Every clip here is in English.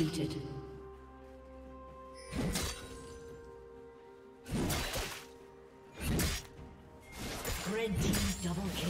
executed. Red team double kill.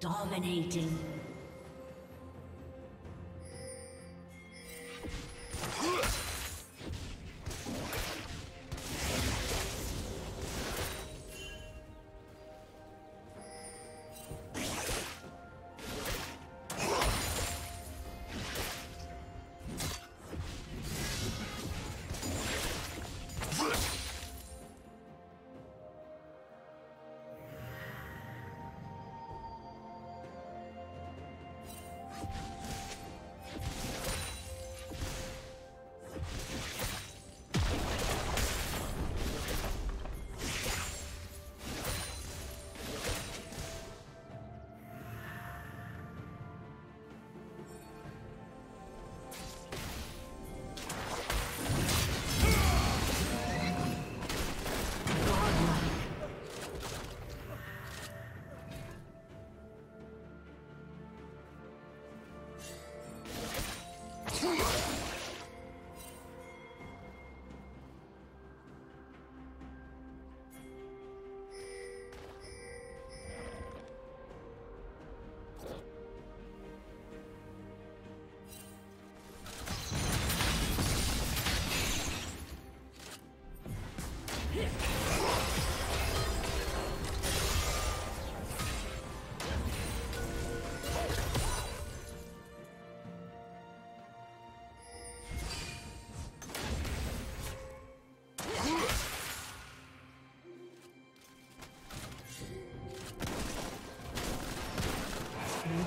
Dominating.